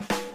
you